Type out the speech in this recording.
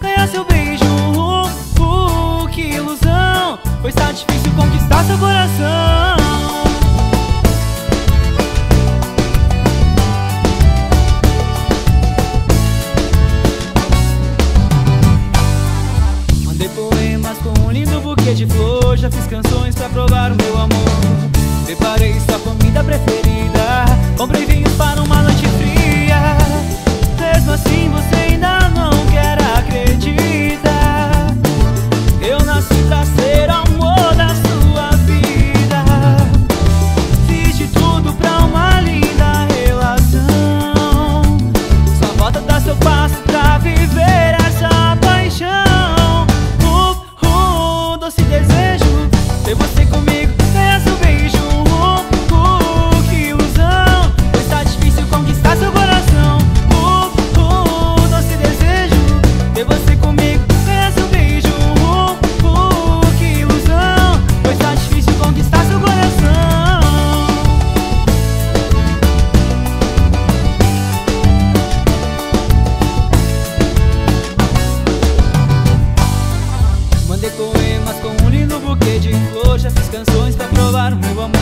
ganhar seu beijo uh, uh, que ilusão. Pois tá difícil conquistar seu coração. Mandei poemas com um lindo buquê de flor. Já fiz canções pra provar o meu amor. Preparei sua canções pra